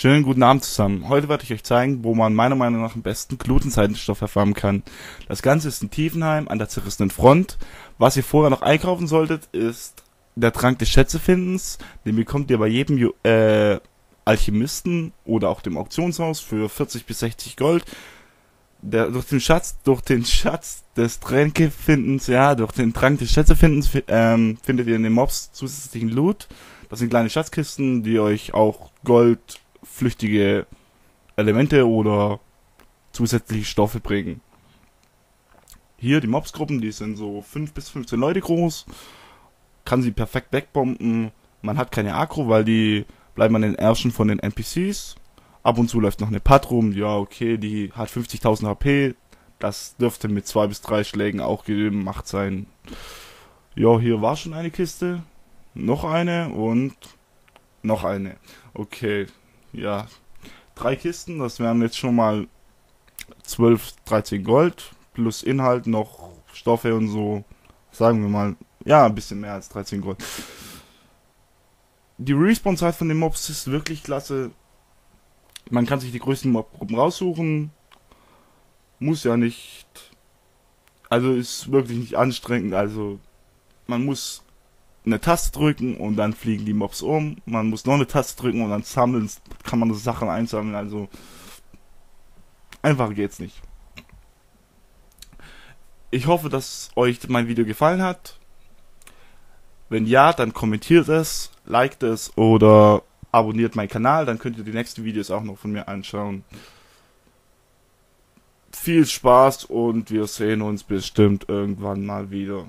Schönen guten Abend zusammen. Heute werde ich euch zeigen, wo man meiner Meinung nach am besten Glutenseitenstoff erfahren kann. Das Ganze ist in Tiefenheim an der zerrissenen Front. Was ihr vorher noch einkaufen solltet, ist der Trank des Schätzefindens. Den bekommt ihr bei jedem äh, Alchemisten oder auch dem Auktionshaus für 40 bis 60 Gold. Der, durch den Schatz, durch den Schatz des Tränkefindens, ja, durch den Trank des Schätzefindens ähm, findet ihr in den Mobs zusätzlichen Loot. Das sind kleine Schatzkisten, die euch auch Gold, flüchtige Elemente oder zusätzliche Stoffe bringen. Hier die Mobsgruppen, die sind so 5 bis 15 Leute groß. Kann sie perfekt wegbomben. Man hat keine Agro, weil die bleiben an den Ärschen von den NPCs. Ab und zu läuft noch eine Patrum. Ja, okay, die hat 50.000 HP. Das dürfte mit zwei bis drei Schlägen auch gemacht sein. Ja, hier war schon eine Kiste. Noch eine und noch eine. Okay, ja, drei Kisten, das wären jetzt schon mal 12, 13 Gold, plus Inhalt noch Stoffe und so, sagen wir mal, ja, ein bisschen mehr als 13 Gold. Die Respawn-Zeit von den Mobs ist wirklich klasse. Man kann sich die größten Mob-Gruppen raussuchen. Muss ja nicht. Also ist wirklich nicht anstrengend. Also man muss eine Taste drücken und dann fliegen die Mobs um. Man muss noch eine Taste drücken und dann sammeln, kann man Sachen einsammeln. Also einfacher geht's nicht. Ich hoffe, dass euch mein Video gefallen hat. Wenn ja, dann kommentiert es, liked es oder abonniert meinen Kanal, dann könnt ihr die nächsten Videos auch noch von mir anschauen. Viel Spaß und wir sehen uns bestimmt irgendwann mal wieder.